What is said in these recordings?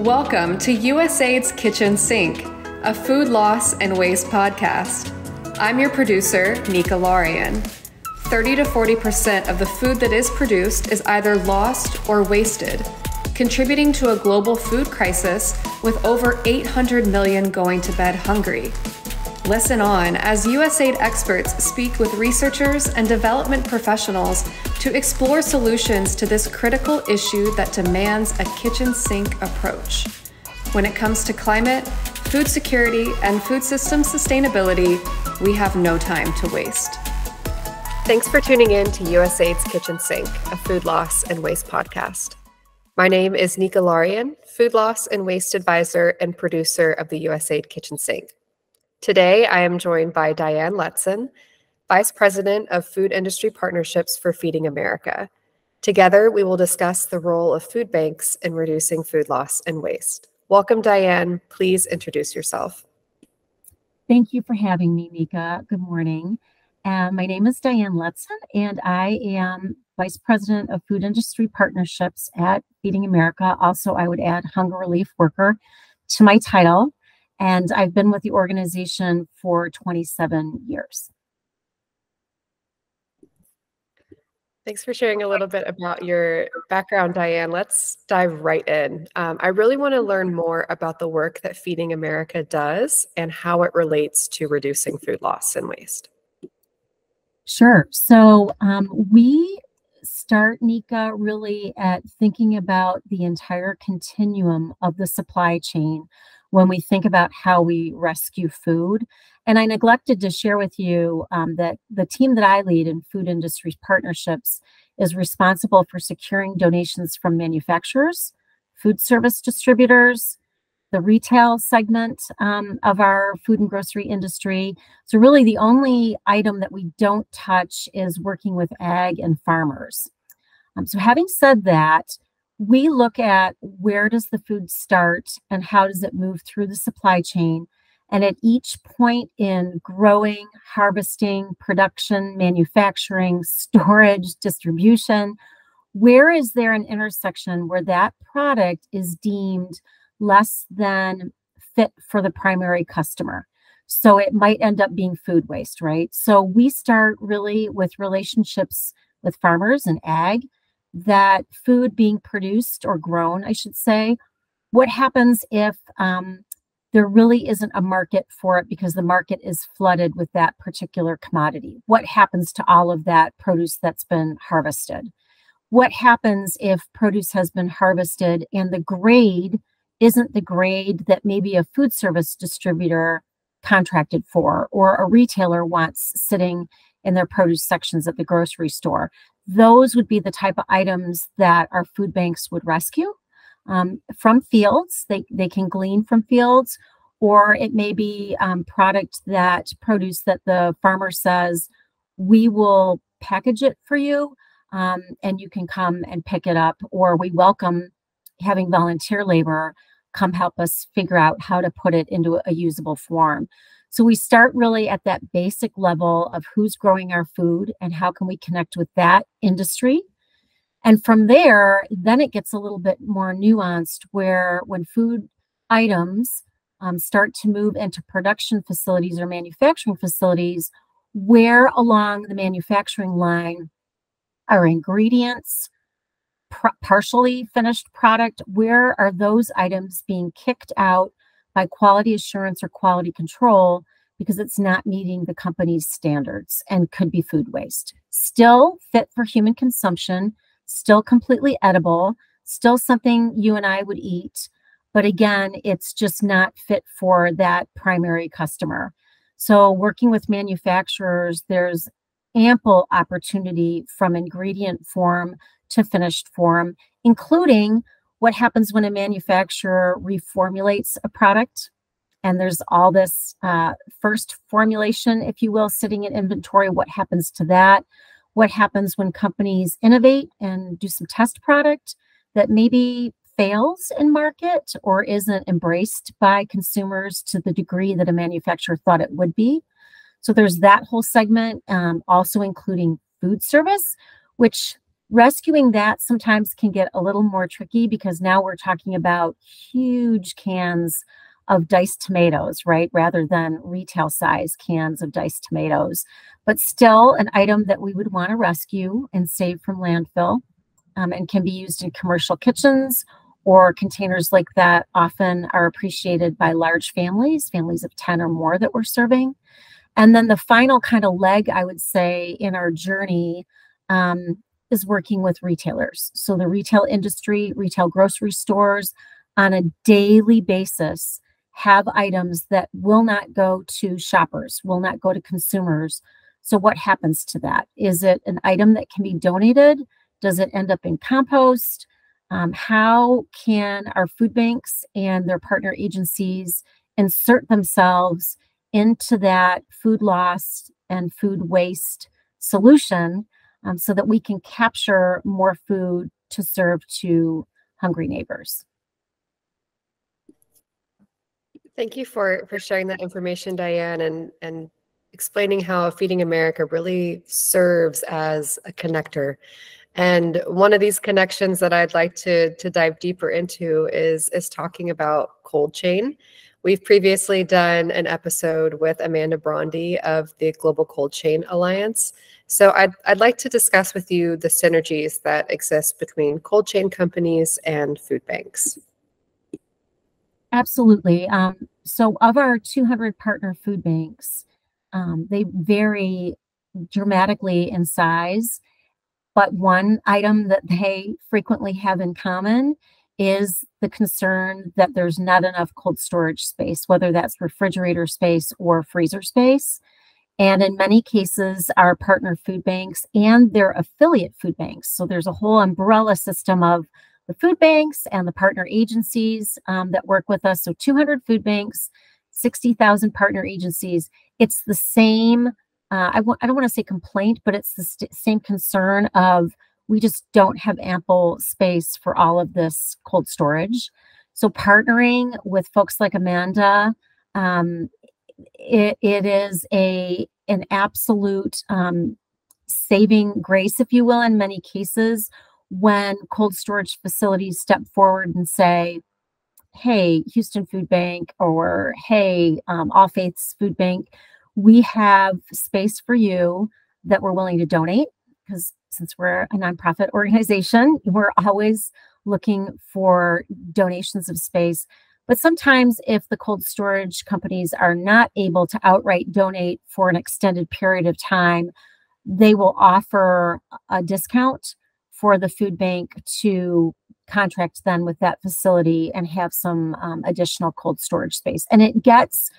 Welcome to USAID's Kitchen Sink, a food loss and waste podcast. I'm your producer, Nika Larian. 30 to 40% of the food that is produced is either lost or wasted, contributing to a global food crisis with over 800 million going to bed hungry. Listen on as USAID experts speak with researchers and development professionals to explore solutions to this critical issue that demands a kitchen sink approach. When it comes to climate, food security, and food system sustainability, we have no time to waste. Thanks for tuning in to USAID's Kitchen Sink, a food loss and waste podcast. My name is Nika Larian, food loss and waste advisor and producer of the USAID Kitchen Sink. Today, I am joined by Diane Letson, Vice President of Food Industry Partnerships for Feeding America. Together, we will discuss the role of food banks in reducing food loss and waste. Welcome, Diane. Please introduce yourself. Thank you for having me, Nika. Good morning. Uh, my name is Diane Letson, and I am Vice President of Food Industry Partnerships at Feeding America. Also, I would add hunger relief worker to my title and I've been with the organization for 27 years. Thanks for sharing a little bit about your background, Diane. Let's dive right in. Um, I really want to learn more about the work that Feeding America does and how it relates to reducing food loss and waste. Sure. So um, we start, Nika, really at thinking about the entire continuum of the supply chain when we think about how we rescue food. And I neglected to share with you um, that the team that I lead in food industry partnerships is responsible for securing donations from manufacturers, food service distributors, the retail segment um, of our food and grocery industry. So, really, the only item that we don't touch is working with ag and farmers. Um, so, having said that, we look at where does the food start and how does it move through the supply chain. And at each point in growing harvesting production manufacturing storage distribution where is there an intersection where that product is deemed less than fit for the primary customer? So it might end up being food waste right? So we start really with relationships with farmers and ag that food being produced or grown, I should say, what happens if um, there really isn't a market for it because the market is flooded with that particular commodity? What happens to all of that produce that's been harvested? What happens if produce has been harvested and the grade isn't the grade that maybe a food service distributor contracted for or a retailer wants sitting in their produce sections at the grocery store? those would be the type of items that our food banks would rescue um, from fields. They, they can glean from fields, or it may be um, product that produce that the farmer says, we will package it for you um, and you can come and pick it up, or we welcome having volunteer labor come help us figure out how to put it into a usable form. So we start really at that basic level of who's growing our food and how can we connect with that industry. And from there, then it gets a little bit more nuanced where when food items um, start to move into production facilities or manufacturing facilities, where along the manufacturing line are ingredients, partially finished product, where are those items being kicked out by quality assurance or quality control because it's not meeting the company's standards and could be food waste. Still fit for human consumption, still completely edible, still something you and I would eat. But again, it's just not fit for that primary customer. So, working with manufacturers, there's ample opportunity from ingredient form to finished form, including what happens when a manufacturer reformulates a product and there's all this uh, first formulation, if you will, sitting in inventory. What happens to that? What happens when companies innovate and do some test product that maybe fails in market or isn't embraced by consumers to the degree that a manufacturer thought it would be? So there's that whole segment, um, also including food service, which rescuing that sometimes can get a little more tricky because now we're talking about huge cans of diced tomatoes, right? Rather than retail size cans of diced tomatoes, but still an item that we would want to rescue and save from landfill um, and can be used in commercial kitchens or containers like that often are appreciated by large families, families of 10 or more that we're serving. And then the final kind of leg, I would say, in our journey um, is working with retailers. So the retail industry, retail grocery stores on a daily basis have items that will not go to shoppers, will not go to consumers. So what happens to that? Is it an item that can be donated? Does it end up in compost? Um, how can our food banks and their partner agencies insert themselves into that food loss and food waste solution um, so that we can capture more food to serve to hungry neighbors. Thank you for for sharing that information, Diane, and and explaining how Feeding America really serves as a connector. And one of these connections that I'd like to to dive deeper into is is talking about cold chain. We've previously done an episode with Amanda Brondy of the Global Cold Chain Alliance. So I'd, I'd like to discuss with you the synergies that exist between cold chain companies and food banks. Absolutely. Um, so of our 200 partner food banks, um, they vary dramatically in size. But one item that they frequently have in common is the concern that there's not enough cold storage space, whether that's refrigerator space or freezer space. And in many cases, our partner food banks and their affiliate food banks. So there's a whole umbrella system of the food banks and the partner agencies um, that work with us. So 200 food banks, 60,000 partner agencies. It's the same, uh, I w- I don't want to say complaint, but it's the st- same concern of we just don't have ample space for all of this cold storage. So partnering with folks like Amanda, um, it, it is a an absolute um, saving grace, if you will, in many cases when cold storage facilities step forward and say, "Hey, Houston Food Bank," or "Hey, um, All Faiths Food Bank, we have space for you that we're willing to donate." Because since we're a nonprofit organization, we're always looking for donations of space. But sometimes, if the cold storage companies are not able to outright donate for an extended period of time, they will offer a discount for the food bank to contract then with that facility and have some um, additional cold storage space. And it gets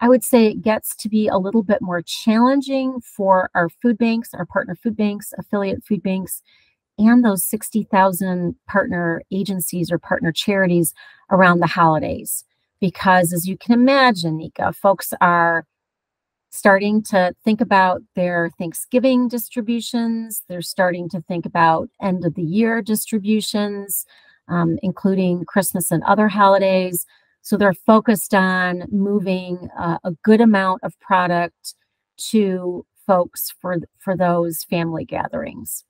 I would say it gets to be a little bit more challenging for our food banks, our partner food banks, affiliate food banks, and those 60,000 partner agencies or partner charities around the holidays. Because as you can imagine, Nika, folks are starting to think about their Thanksgiving distributions. They're starting to think about end of the year distributions, um, including Christmas and other holidays. So they're focused on moving uh, a good amount of product to folks for for those family gatherings.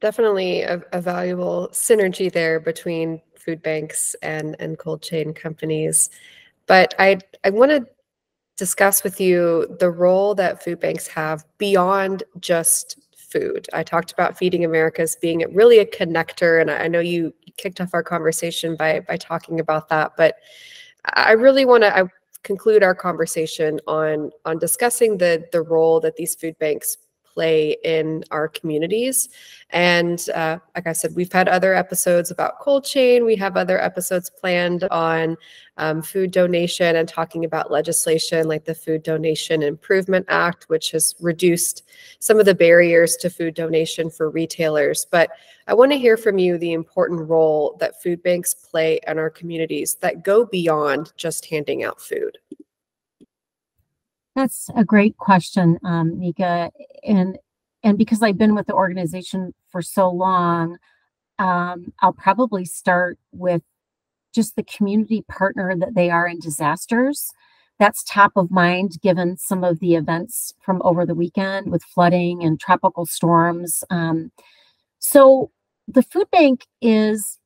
Definitely a, a valuable synergy there between food banks and and cold chain companies. But I I want to discuss with you the role that food banks have beyond just food. I talked about Feeding America as being really a connector, and I know you kicked off our conversation by by talking about that. But I really want to conclude our conversation on on discussing the the role that these food banks play in our communities. And uh, like I said, we've had other episodes about cold chain. We have other episodes planned on um, food donation and talking about legislation like the Food Donation Improvement Act, which has reduced some of the barriers to food donation for retailers. But I want to hear from you the important role that food banks play in our communities that go beyond just handing out food. That's a great question, um, Nika. And and because I've been with the organization for so long, um, I'll probably start with just the community partner that they are in disasters. that's top of mind given some of the events from over the weekend with flooding and tropical storms. Um, so the food bank is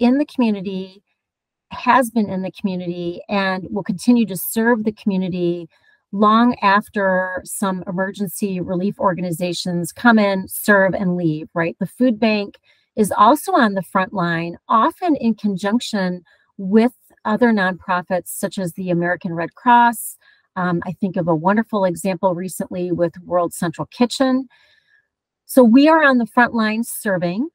in the community, has been in the community, and will continue to serve the community long after some emergency relief organizations come in, serve, and leave, right? The food bank is also on the front line, often in conjunction with other nonprofits such as the American Red Cross. Um, I think of a wonderful example recently with World Central Kitchen. So we are on the front line serving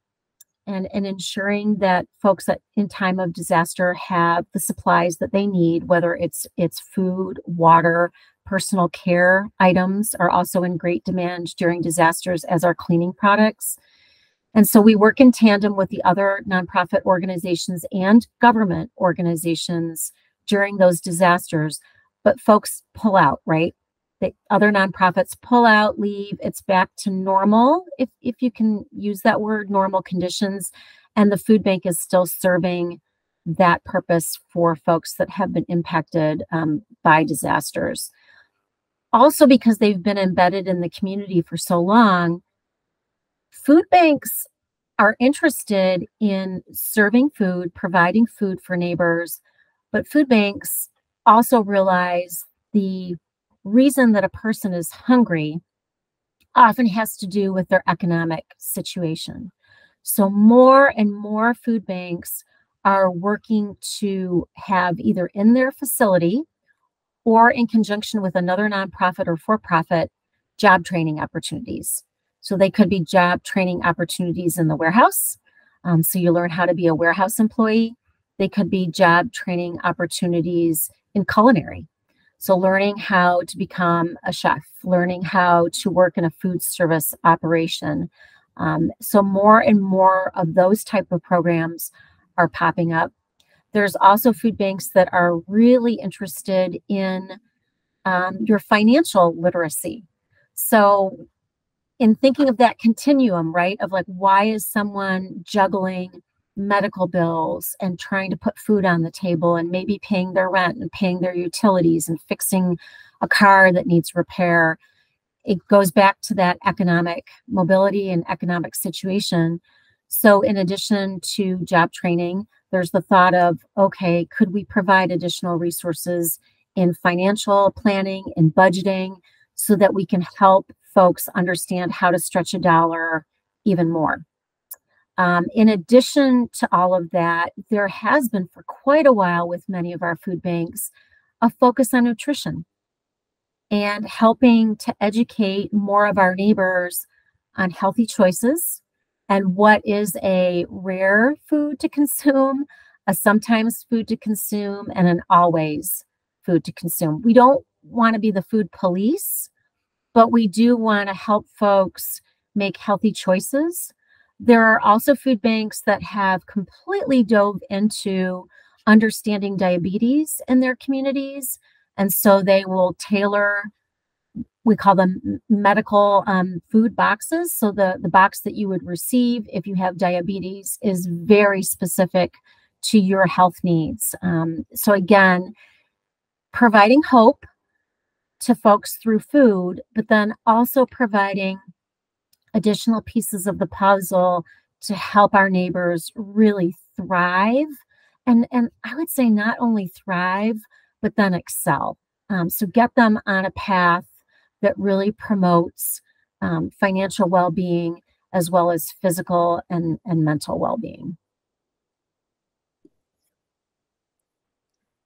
and, and ensuring that folks that in time of disaster have the supplies that they need, whether it's it's food, water, personal care items are also in great demand during disasters as are cleaning products. And so we work in tandem with the other nonprofit organizations and government organizations during those disasters. But folks pull out, right? The other nonprofits pull out, leave, it's back to normal, if, if you can use that word, normal conditions. And the food bank is still serving that purpose for folks that have been impacted um, by disasters. Also, because they've been embedded in the community for so long, food banks are interested in serving food, providing food for neighbors, but food banks also realize the reason that a person is hungry often has to do with their economic situation. So, more and more food banks are working to have either in their facility or in conjunction with another nonprofit or for profit job training opportunities. So, they could be job training opportunities in the warehouse. Um, so, you learn how to be a warehouse employee. They could be job training opportunities in culinary. So, learning how to become a chef, learning how to work in a food service operation. Um, so, more and more of those type of programs are popping up. There's also food banks that are really interested in um, your financial literacy. So, in thinking of that continuum, right, of like, why is someone juggling medical bills and trying to put food on the table and maybe paying their rent and paying their utilities and fixing a car that needs repair. It goes back to that economic mobility and economic situation. So, in addition to job training, there's the thought of okay, could we provide additional resources in financial planning and budgeting so that we can help folks understand how to stretch a dollar even more? Um, in addition to all of that, there has been for quite a while with many of our food banks a focus on nutrition and helping to educate more of our neighbors on healthy choices and what is a rare food to consume, a sometimes food to consume, and an always food to consume. We don't want to be the food police, but we do want to help folks make healthy choices there are also food banks that have completely dove into understanding diabetes in their communities. And so they will tailor, we call them medical um, food boxes. So the, the box that you would receive if you have diabetes is very specific to your health needs. Um, so again, providing hope to folks through food, but then also providing additional pieces of the puzzle to help our neighbors really thrive and and i would say not only thrive but then excel um, so get them on a path that really promotes um, financial well-being as well as physical and, and mental well-being.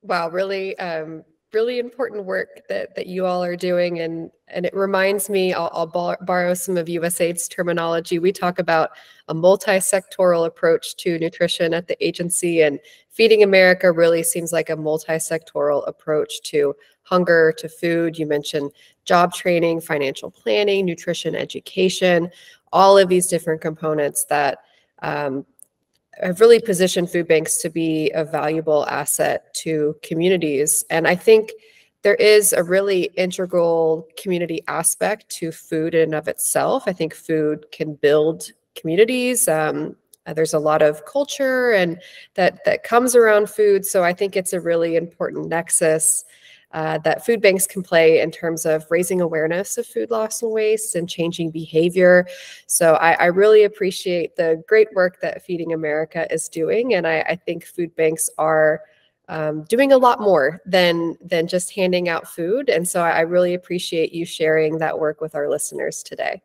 Wow really um, really important work that that you all are doing. And and it reminds me i'll, I'll bar- borrow some of usaid's terminology. We talk about a multi-sectoral approach to nutrition at the agency and feeding america really seems like a multi-sectoral approach to hunger to food. You mentioned job training financial planning nutrition education all of these different components that um, have really positioned food banks to be a valuable asset to communities. And I think there is a really integral community aspect to food in and of itself. I think food can build communities. Um, there's a lot of culture and that that comes around food. So I think it's a really important nexus. Uh, that food banks can play in terms of raising awareness of food loss and waste and changing behavior. So I, I really appreciate the great work that Feeding America is doing, and I, I think food banks are um, doing a lot more than than just handing out food. And so I really appreciate you sharing that work with our listeners today.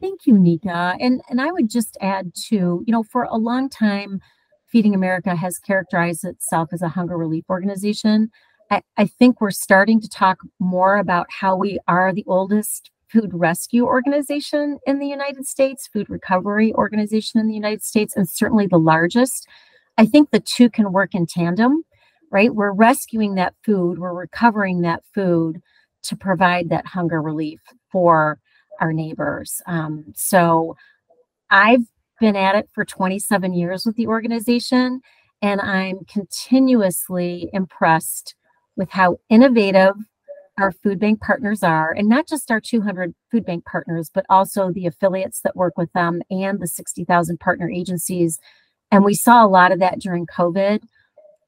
Thank you, Nika. And and I would just add to, you know, for a long time, Feeding America has characterized itself as a hunger relief organization. I, I think we're starting to talk more about how we are the oldest food rescue organization in the United States, food recovery organization in the United States, and certainly the largest. I think the two can work in tandem, right? We're rescuing that food, we're recovering that food to provide that hunger relief for our neighbors. Um, so I've been at it for 27 years with the organization, and I'm continuously impressed with how innovative our food bank partners are, and not just our 200 food bank partners, but also the affiliates that work with them and the 60,000 partner agencies and we saw a lot of that during COVID,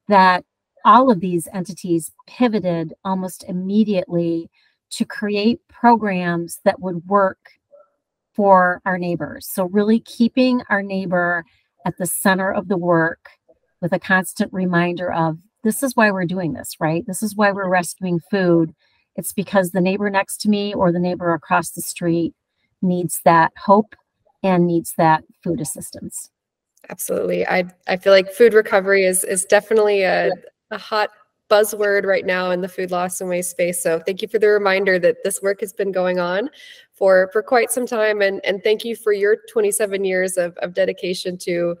that all of these entities pivoted almost immediately to create programs that would work for our neighbors. So, really keeping our neighbor at the center of the work with a constant reminder of this is why we're doing this, right? This is why we're rescuing food. It's because the neighbor next to me or the neighbor across the street needs that hope and needs that food assistance. Absolutely. I I feel like food recovery is is definitely a, a hot buzzword right now in the food loss and waste space. So thank you for the reminder that this work has been going on for for quite some time and and thank you for your 27 years of, of dedication to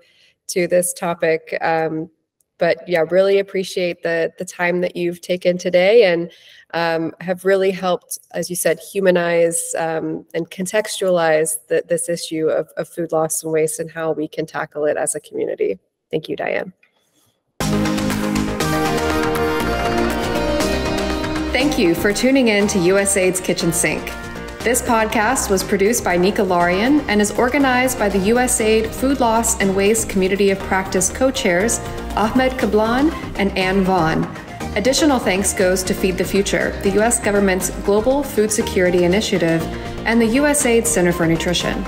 to this topic. Um, but yeah, really appreciate the the time that you've taken today and um, have really helped, as you said, humanize um, and contextualize the, this issue of, of food loss and waste and how we can tackle it as a community. Thank you, Diane. Thank you for tuning in to USAID's Kitchen Sink. This podcast was produced by Nika Larian and is organized by the USAID Food Loss and Waste Community of Practice co chairs Ahmed Kablan and Ann Vaughn. Additional thanks goes to Feed the Future, the U.S. government's global food security initiative, and the USAID Center for Nutrition.